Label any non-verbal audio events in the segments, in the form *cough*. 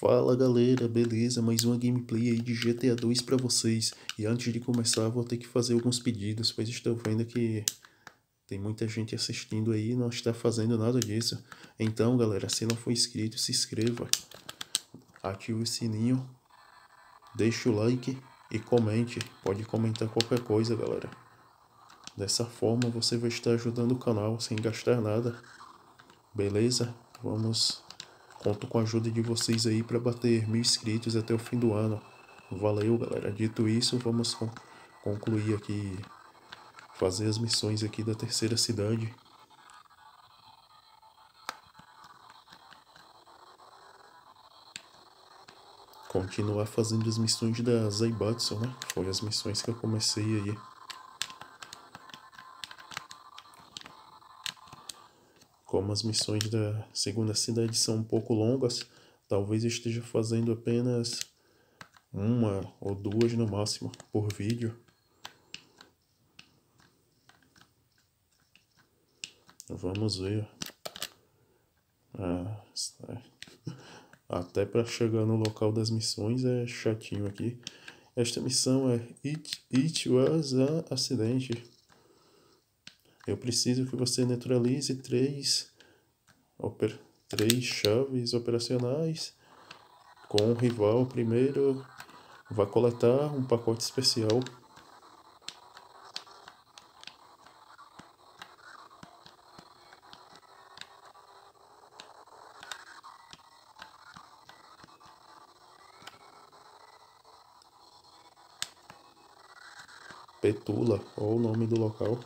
Fala galera, beleza? Mais uma gameplay aí de GTA 2 pra vocês. E antes de começar, vou ter que fazer alguns pedidos, pois estou vendo que tem muita gente assistindo aí e não está fazendo nada disso. Então, galera, se não for inscrito, se inscreva, ative o sininho, deixe o like e comente. Pode comentar qualquer coisa, galera. Dessa forma, você vai estar ajudando o canal sem gastar nada. Beleza? Vamos Conto com a ajuda de vocês aí para bater mil inscritos até o fim do ano. Valeu, galera. Dito isso, vamos concluir aqui, fazer as missões aqui da terceira cidade. Continuar fazendo as missões da Zaibatsu, né? Foi as missões que eu comecei aí. Como as missões da segunda cidade são um pouco longas, talvez esteja fazendo apenas uma ou duas no máximo por vídeo. Vamos ver. Ah, é. Até para chegar no local das missões é chatinho aqui. Esta missão é It, it was an acidente. Eu preciso que você neutralize três, oper, três chaves operacionais com o rival. Primeiro, vai coletar um pacote especial. Petula, ou o nome do local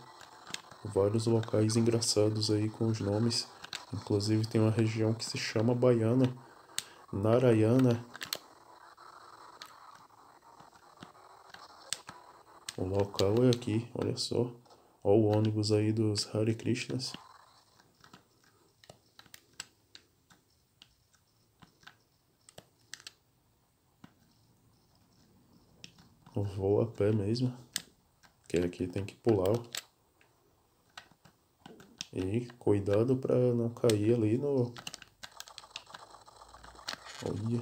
vários locais engraçados aí com os nomes. Inclusive tem uma região que se chama Baiana, Narayana. O local é aqui, olha só. Olha o ônibus aí dos Hare Krishnas. vou a pé mesmo. Que aqui tem que pular. E cuidado para não cair ali no... Olha.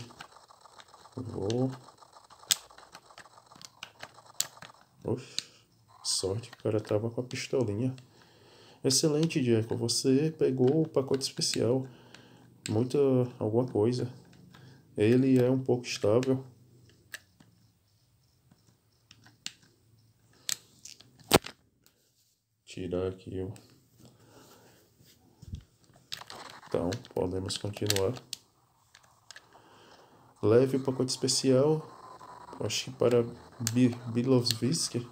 Vou... Oxe. Sorte que o cara tava com a pistolinha. Excelente, Jack. Você pegou o pacote especial. Muita... alguma coisa. Ele é um pouco estável. Tirar aqui o... Então, podemos continuar. Leve o pacote especial, acho que para Bilovsky,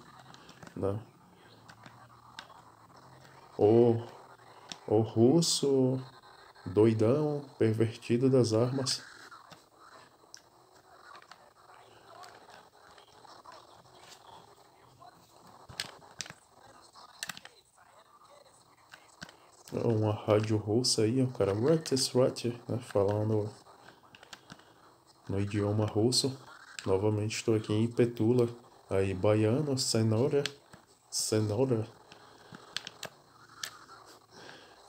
né? O, o russo doidão, pervertido das armas. Uma rádio russa aí, o cara Ratsrat, né, falando no idioma russo. Novamente estou aqui em Petula, aí baiano, cenoura, cenoura,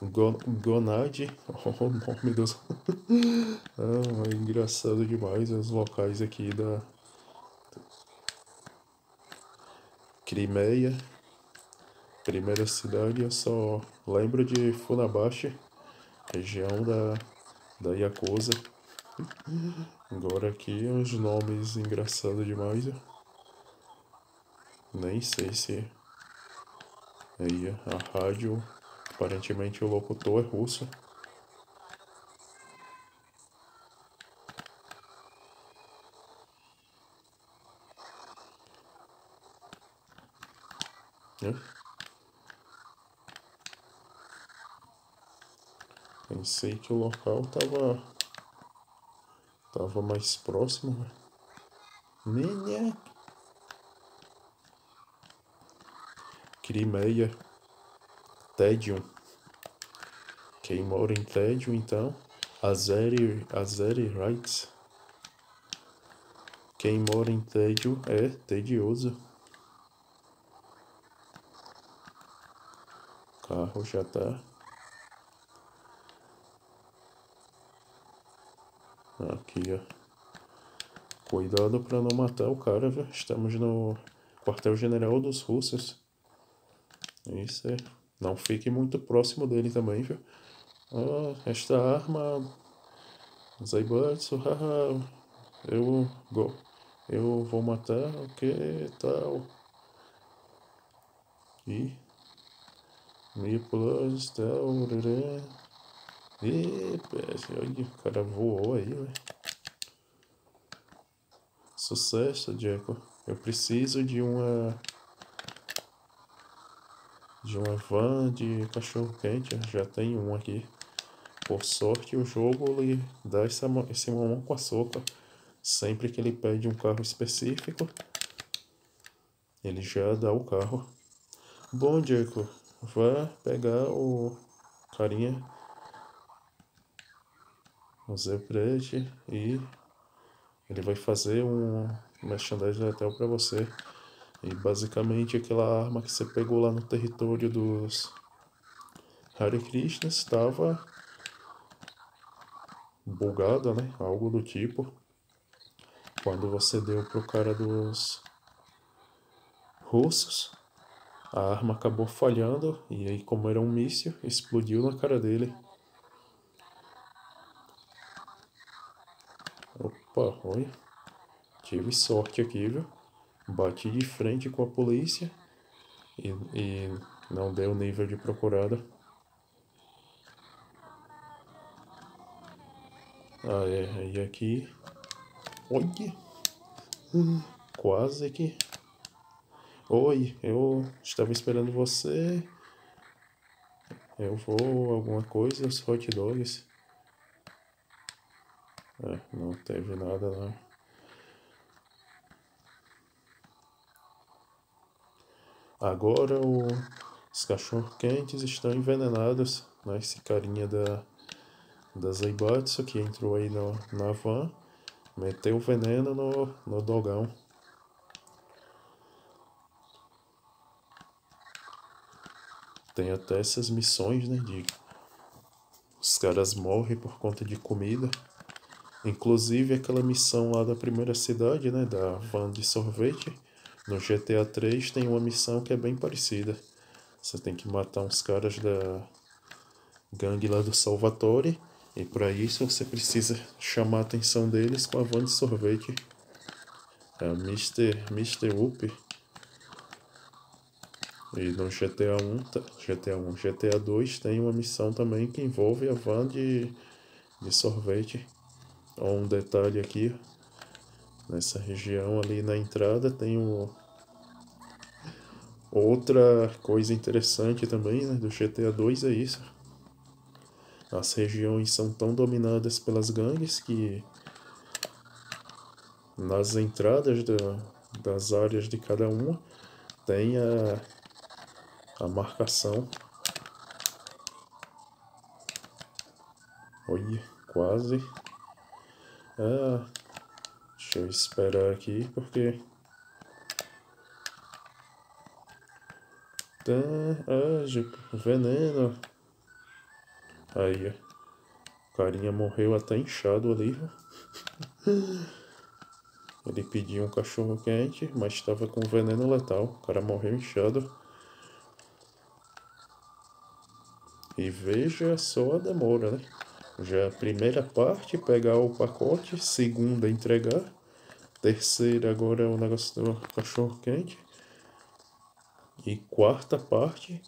Gonade, *laughs* oh nome dos... *laughs* ah, é engraçado demais os locais aqui da Crimeia. Primeira cidade eu só lembro de Funabashi, região da, da Yakuza. Agora aqui uns nomes engraçados demais. Nem sei se. Aí a rádio, aparentemente o locutor é russo. Pensei que o local tava tava mais próximo. Menha. Crimeia. Tédium. Quem mora em Tédium, então. Azeri, Azeri Rights. Quem mora em tédio é tedioso. O carro já tá Aqui, ó. Cuidado para não matar o cara, viu? Estamos no quartel-general dos russos. Isso é. Não fique muito próximo dele também, viu? Ah, esta arma. Zaibatsu, haha. Eu. Go, eu vou matar, o que tal? E. Meio plus, tal. E, olha, o cara voou aí, velho. Sucesso, Jaco. Eu preciso de uma de uma van de cachorro quente. Já tem um aqui. Por sorte, o jogo lhe dá essa, esse mamão com açúcar. Sempre que ele pede um carro específico, ele já dá o carro. Bom, Jaco, vá pegar o carinha, Prete, e ele vai fazer um merchandising letal para você. E basicamente aquela arma que você pegou lá no território dos Hare Krishna estava bugada, né? Algo do tipo. Quando você deu pro cara dos russos, a arma acabou falhando e aí como era um míssil, explodiu na cara dele. Opa, olha. Tive sorte aqui, viu? Bati de frente com a polícia e, e não deu nível de procurada. Ah, é. E aqui. Olha! Hum, quase que. Oi, eu estava esperando você. Eu vou alguma coisa, os hot dogs. É, não teve nada não. Agora o, os cachorros quentes estão envenenados. Né? Esse carinha da, da Zaibatsu que entrou aí no, na van. Meteu veneno no, no dogão. Tem até essas missões, né? De os caras morrem por conta de comida. Inclusive aquela missão lá da primeira cidade, né? Da van de sorvete. No GTA 3 tem uma missão que é bem parecida. Você tem que matar uns caras da gangue lá do Salvatore. E para isso você precisa chamar a atenção deles com a van de sorvete. É a Mr. Mr. Whoop. E no GTA 1, GTA 1, GTA 2 tem uma missão também que envolve a van de, de sorvete. Ó, um detalhe aqui, nessa região ali na entrada tem o outra coisa interessante também né, do GTA 2 é isso. As regiões são tão dominadas pelas gangues que nas entradas da, das áreas de cada uma tem a, a marcação. Olha quase ah, deixa eu esperar aqui porque Tá, ah, veneno. Aí, o carinha morreu até inchado ali. *laughs* Ele pediu um cachorro quente, mas estava com veneno letal. O cara morreu inchado. E veja só a demora, né? Já a primeira parte, pegar o pacote. Segunda, entregar. Terceira, agora é o negócio do cachorro quente. E quarta parte,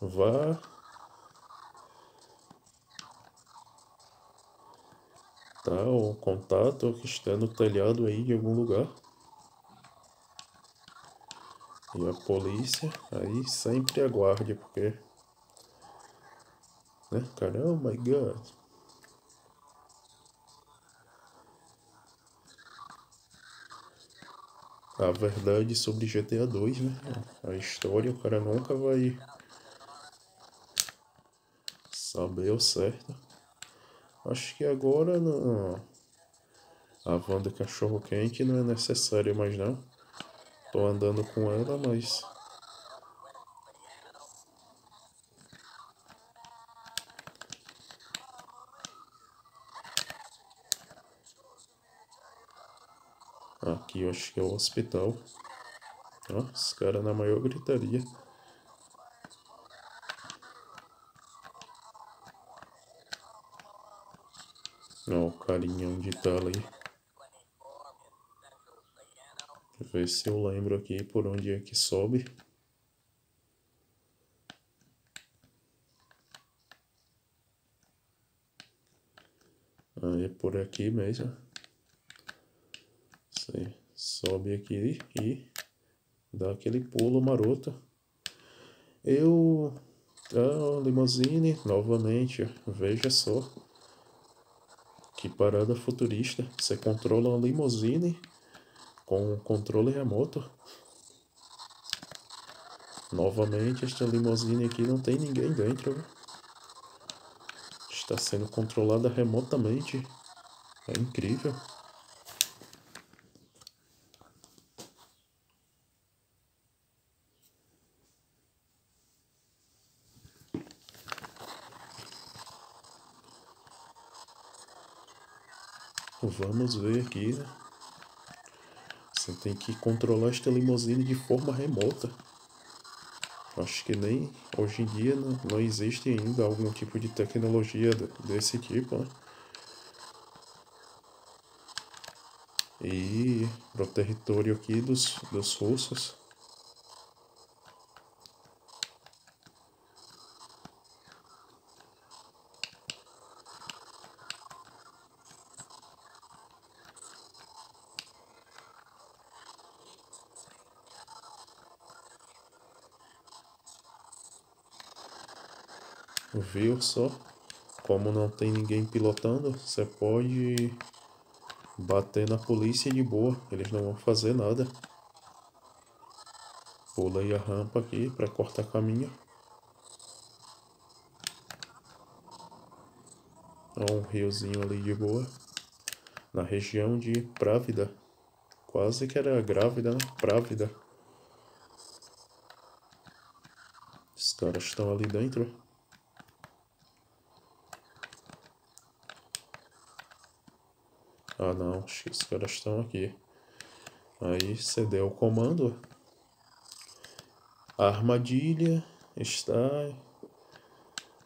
vá tá o contato que está no telhado aí em algum lugar. E a polícia aí sempre aguarde, porque. Né? Caramba, my God. A verdade sobre GTA 2, né? A história o cara nunca vai saber o certo. Acho que agora não. A van do cachorro quente não é necessária mais não. Tô andando com ela, mas Aqui eu acho que é o hospital. Ó, os caras na maior gritaria. Ó, o carinha onde tá ali. Ver se eu lembro aqui por onde é que sobe. Aí é por aqui mesmo. Você sobe aqui e dá aquele pulo maroto. Eu. Ah, limousine, novamente, veja só. Que parada futurista. Você controla uma limousine com controle remoto. Novamente, esta limousine aqui não tem ninguém dentro. Está sendo controlada remotamente. É incrível. Vamos ver aqui, né? Você tem que controlar esta limusine de forma remota. Acho que nem hoje em dia não, não existe ainda algum tipo de tecnologia desse tipo, né? E para o território aqui dos, dos russos. Viu só? Como não tem ninguém pilotando, você pode bater na polícia de boa. Eles não vão fazer nada. Pulei a rampa aqui para cortar caminho. Há um riozinho ali de boa. Na região de Právida. Quase que era grávida, né? Právida. Os caras estão ali dentro. Ah não, acho que os caras estão aqui. Aí você deu o comando. A armadilha está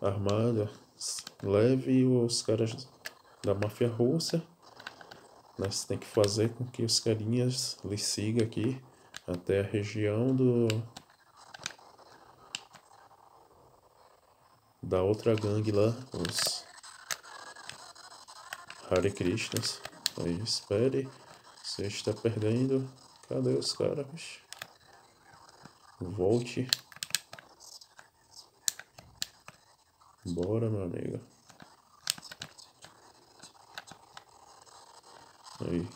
armada. Leve os caras da máfia russa. Nós tem que fazer com que os carinhas lhe sigam aqui até a região do da outra gangue lá, os Hare Krishnas. Aí, espere. Você está perdendo. Cadê os caras? Volte. Bora, meu amigo. Aí.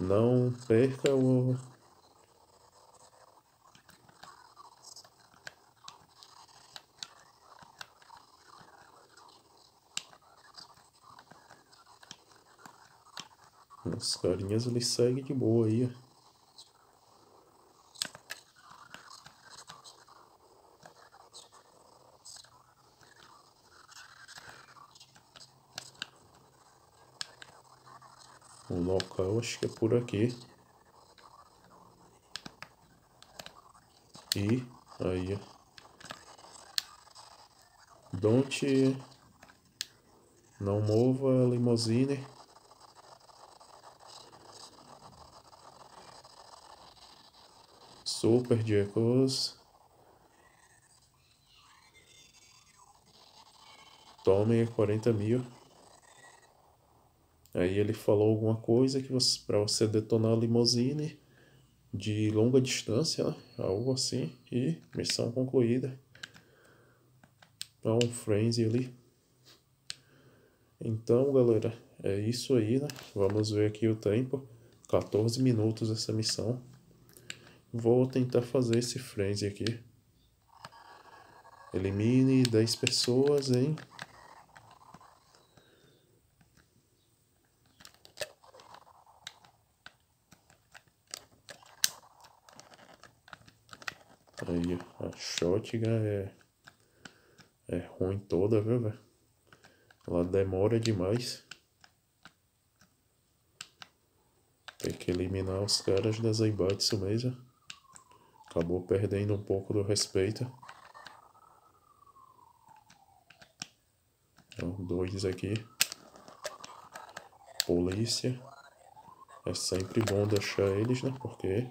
Não perca o Os carinhas ele segue de boa aí. O local acho que é por aqui. E aí, don't não mova a limousine Super Jacos. Tome 40 mil. Aí ele falou alguma coisa que você, para você detonar a limousine de longa distância, né? algo assim, e missão concluída. Então, frenzy ali. Então, galera, é isso aí, né? Vamos ver aqui o tempo. 14 minutos essa missão. Vou tentar fazer esse frenzy aqui. Elimine 10 pessoas em... Aí, a shotgun é... É ruim toda, viu, velho? Ela demora demais. Tem que eliminar os caras da Zaibatsu mesmo. Acabou perdendo um pouco do respeito. Então, dois aqui. Polícia. É sempre bom deixar eles, né? Porque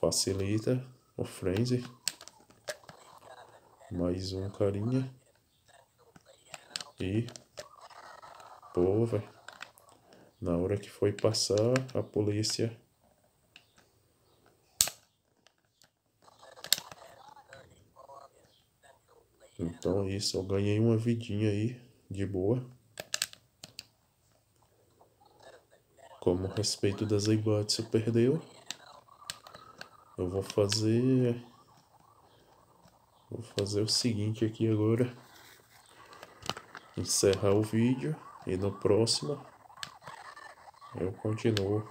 facilita o frenzy. Mais um carinha. E... Pô, velho. Na hora que foi passar, a polícia... Então isso, eu ganhei uma vidinha aí, de boa. Como o respeito das Zaibatsu perdeu, eu vou fazer Vou fazer o seguinte aqui agora. Encerrar o vídeo e no próximo eu continuo